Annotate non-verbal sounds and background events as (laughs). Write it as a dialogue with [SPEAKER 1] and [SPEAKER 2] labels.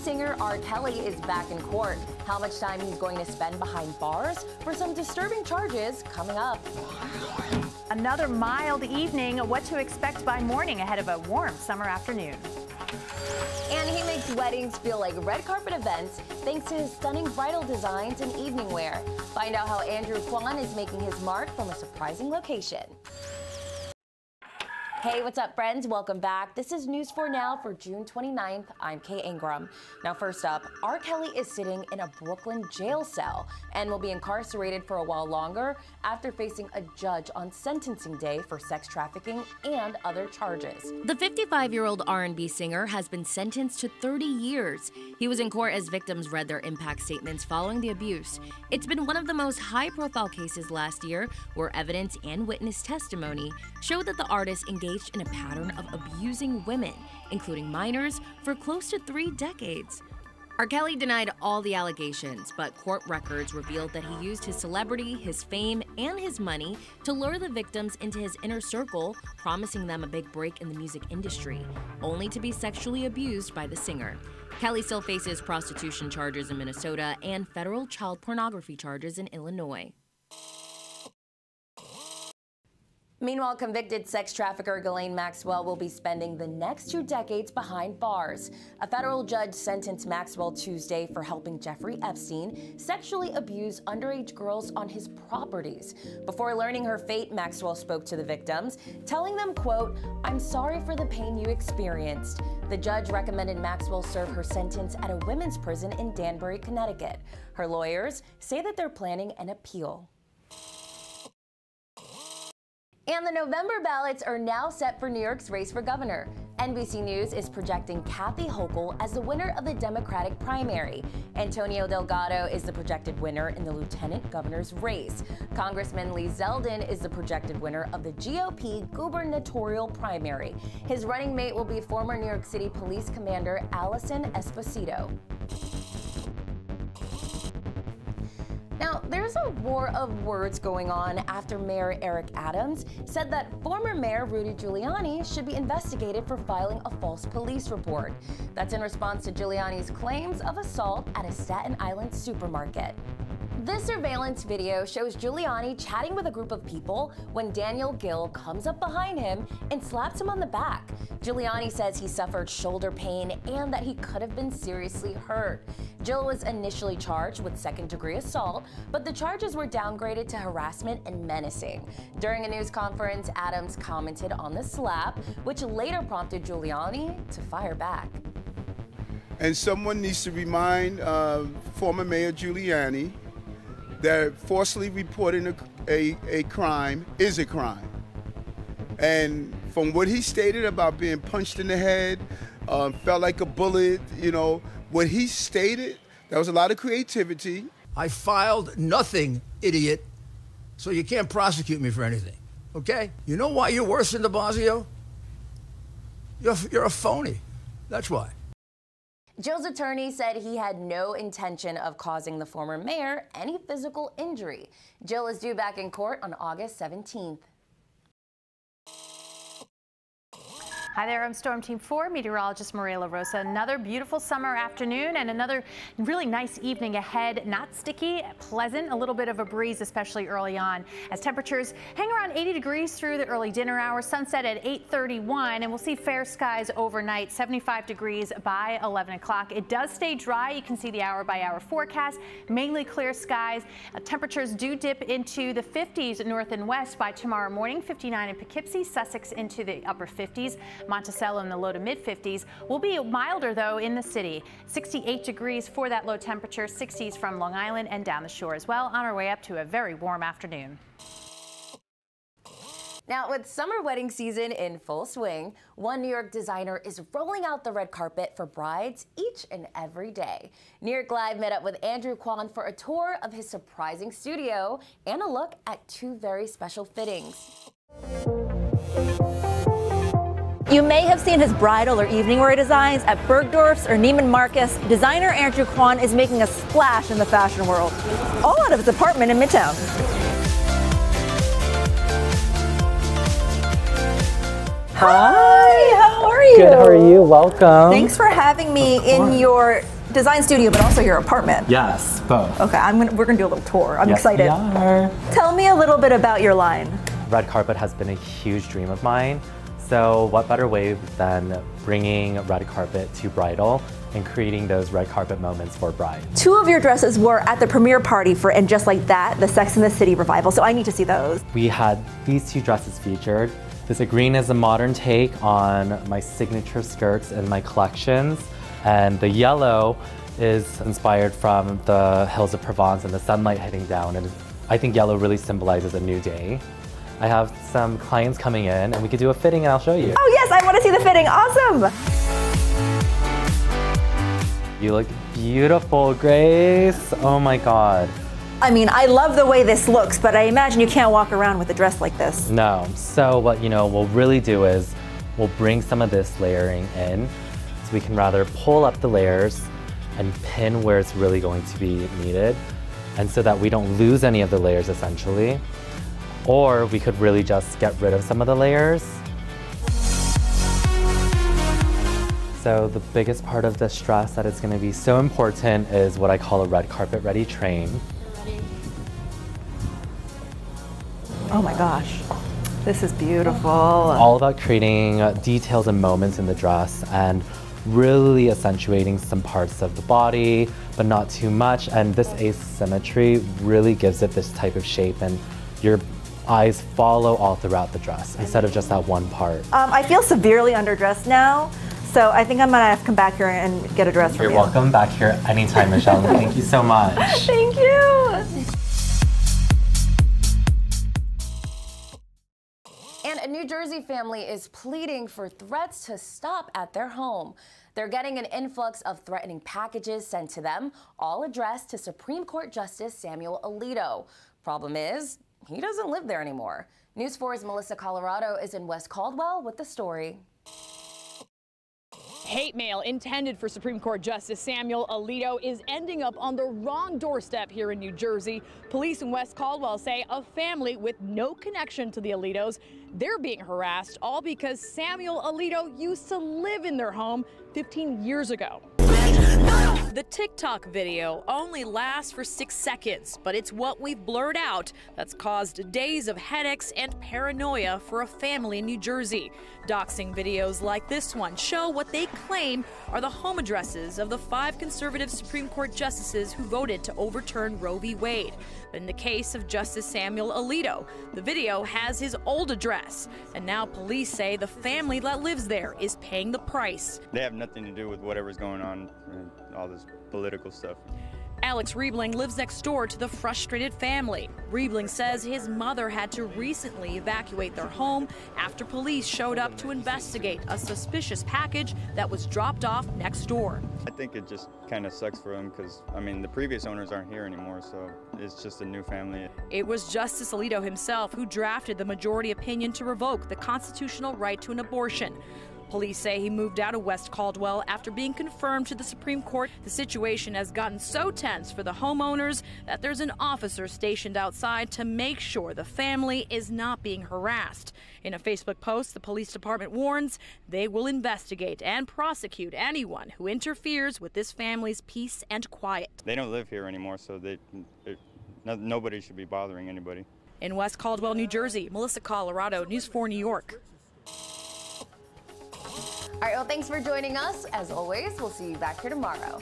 [SPEAKER 1] singer R. Kelly is back in court. How much time he's going to spend behind bars for some disturbing charges coming up.
[SPEAKER 2] Another mild evening. What to expect by morning ahead of a warm summer afternoon.
[SPEAKER 1] And he makes weddings feel like red carpet events thanks to his stunning bridal designs and evening wear. Find out how Andrew Kwon is making his mark from a surprising location. Hey, what's up, friends? Welcome back. This is News 4 Now for June 29th. I'm Kay Angrum. Now, first up, R. Kelly is sitting in a Brooklyn jail cell and will be incarcerated for a while longer after facing a judge on sentencing day for sex trafficking and other charges.
[SPEAKER 3] The 55-year-old R&B singer has been sentenced to 30 years. He was in court as victims read their impact statements following the abuse. It's been one of the most high-profile cases last year where evidence and witness testimony showed that the artist engaged engaged in a pattern of abusing women, including minors, for close to three decades. R. Kelly denied all the allegations, but court records revealed that he used his celebrity, his fame, and his money to lure the victims into his inner circle, promising them a big break in the music industry, only to be sexually abused by the singer. Kelly still faces prostitution charges in Minnesota and federal child pornography charges in Illinois.
[SPEAKER 1] Meanwhile, convicted sex trafficker Ghislaine Maxwell will be spending the next two decades behind bars. A federal judge sentenced Maxwell Tuesday for helping Jeffrey Epstein sexually abuse underage girls on his properties. Before learning her fate, Maxwell spoke to the victims, telling them, quote, I'm sorry for the pain you experienced. The judge recommended Maxwell serve her sentence at a women's prison in Danbury, Connecticut. Her lawyers say that they're planning an appeal. And the November ballots are now set for New York's race for governor. NBC News is projecting Kathy Hochul as the winner of the Democratic primary. Antonio Delgado is the projected winner in the lieutenant governor's race. Congressman Lee Zeldin is the projected winner of the GOP gubernatorial primary. His running mate will be former New York City Police Commander Alison Esposito. There's a war of words going on after Mayor Eric Adams said that former Mayor Rudy Giuliani should be investigated for filing a false police report. That's in response to Giuliani's claims of assault at a Staten Island supermarket. This surveillance video shows Giuliani chatting with a group of people when Daniel Gill comes up behind him and slaps him on the back. Giuliani says he suffered shoulder pain and that he could have been seriously hurt. Gill was initially charged with second degree assault, but the charges were downgraded to harassment and menacing. During a news conference, Adams commented on the slap, which later prompted Giuliani to fire back.
[SPEAKER 4] And someone needs to remind uh, former Mayor Giuliani that falsely reporting a, a, a crime is a crime. And from what he stated about being punched in the head, um, felt like a bullet, you know, what he stated, that was a lot of creativity.
[SPEAKER 5] I filed nothing, idiot, so you can't prosecute me for anything, okay? You know why you're worse than de Blasio? You're, you're a phony. That's why.
[SPEAKER 1] Gill's attorney said he had no intention of causing the former mayor any physical injury. Gill is due back in court on August 17th.
[SPEAKER 2] Hi there, I'm Storm Team 4 meteorologist Maria Rosa. Another beautiful summer afternoon and another really nice evening ahead. Not sticky, pleasant, a little bit of a breeze, especially early on, as temperatures hang around 80 degrees through the early dinner hour. Sunset at 8:31, and we'll see fair skies overnight, 75 degrees by 11 o'clock. It does stay dry. You can see the hour-by-hour -hour forecast, mainly clear skies. Uh, temperatures do dip into the 50s north and west by tomorrow morning. 59 in Poughkeepsie, Sussex into the upper 50s. Monticello in the low to mid 50s. Will be milder though in the city. 68 degrees for that low temperature, 60s from Long Island and down the shore as well on our way up to a very warm afternoon.
[SPEAKER 1] Now, with summer wedding season in full swing, one New York designer is rolling out the red carpet for brides each and every day. New York Live met up with Andrew Kwon for a tour of his surprising studio and a look at two very special fittings.
[SPEAKER 6] You may have seen his bridal or evening wear designs at Bergdorf's or Neiman Marcus. Designer Andrew Kwon is making a splash in the fashion world, all out of his apartment in Midtown. Hi, how are you?
[SPEAKER 7] Good, how are you? Welcome.
[SPEAKER 6] Thanks for having me in your design studio, but also your apartment.
[SPEAKER 7] Yes, both.
[SPEAKER 6] Okay, I'm gonna, we're gonna do a little tour. I'm
[SPEAKER 7] Yes,
[SPEAKER 6] excited.
[SPEAKER 7] we are.
[SPEAKER 6] Tell me a little bit about your line.
[SPEAKER 7] Red carpet has been a huge dream of mine. So what better way than bringing red carpet to bridal and creating those red carpet moments for bride.
[SPEAKER 6] Two of your dresses were at the premiere party for And Just Like That, the Sex and the City revival, so I need to see those.
[SPEAKER 7] We had these two dresses featured. This green is a modern take on my signature skirts and my collections. And the yellow is inspired from the hills of Provence and the sunlight hitting down. And I think yellow really symbolizes a new day. I have some clients coming in and we could do a fitting and I'll show you.
[SPEAKER 6] Oh yes, I want to see the fitting. Awesome.
[SPEAKER 7] You look beautiful, Grace. Oh my God.
[SPEAKER 6] I mean, I love the way this looks, but I imagine you can't walk around with a dress like this.
[SPEAKER 7] No. So what you know we'll really do is we'll bring some of this layering in so we can rather pull up the layers and pin where it's really going to be needed and so that we don't lose any of the layers essentially. Or we could really just get rid of some of the layers. So the biggest part of this dress that is going to be so important is what I call a red carpet ready train.
[SPEAKER 6] Oh my gosh, this is beautiful.
[SPEAKER 7] all about creating details and moments in the dress and really accentuating some parts of the body, but not too much. And this asymmetry really gives it this type of shape and your eyes follow all throughout the dress instead of just that one part.
[SPEAKER 6] Um, I feel severely underdressed now, so I think I'm gonna have to come back here and get a dress from
[SPEAKER 7] You're
[SPEAKER 6] you.
[SPEAKER 7] welcome back here anytime, (laughs) Michelle. Thank you so much.
[SPEAKER 6] Thank you.
[SPEAKER 1] And a New Jersey family is pleading for threats to stop at their home. They're getting an influx of threatening packages sent to them, all addressed to Supreme Court Justice Samuel Alito. Problem is, he doesn't live there anymore. News 4's Melissa Colorado is in West Caldwell with the story.
[SPEAKER 8] Hate mail intended for Supreme Court Justice Samuel Alito is ending up on the wrong doorstep here in New Jersey. Police in West Caldwell say a family with no connection to the Alitos, they're being harassed all because Samuel Alito used to live in their home 15 years ago. The TikTok video only lasts for six seconds, but it's what we've blurred out that's caused days of headaches and paranoia for a family in New Jersey. Doxing videos like this one show what they claim are the home addresses of the five conservative Supreme Court justices who voted to overturn Roe v. Wade. But in the case of Justice Samuel Alito, the video has his old address, and now police say the family that lives there is paying the price.
[SPEAKER 9] They have nothing to do with whatever's going on all this political stuff.
[SPEAKER 8] Alex Riebling lives next door to the frustrated family. Riebling says his mother had to recently evacuate their home after police showed up to investigate a suspicious package that was dropped off next door.
[SPEAKER 9] I think it just kind of sucks for them because, I mean, the previous owners aren't here anymore, so it's just a new family.
[SPEAKER 8] It was Justice Alito himself who drafted the majority opinion to revoke the constitutional right to an abortion. Police say he moved out of West Caldwell after being confirmed to the Supreme Court. The situation has gotten so tense for the homeowners that there's an officer stationed outside to make sure the family is not being harassed. In a Facebook post, the police department warns they will investigate and prosecute anyone who interferes with this family's peace and quiet.
[SPEAKER 9] They don't live here anymore, so they, it, no, nobody should be bothering anybody.
[SPEAKER 8] In West Caldwell, New Jersey, Melissa Colorado, News 4 New York.
[SPEAKER 1] All right, well, thanks for joining us. As always, we'll see you back here tomorrow.